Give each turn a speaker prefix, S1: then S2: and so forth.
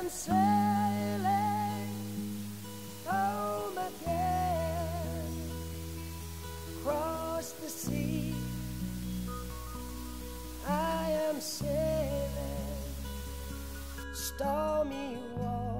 S1: am sailing home again across the sea. I am sailing stormy water.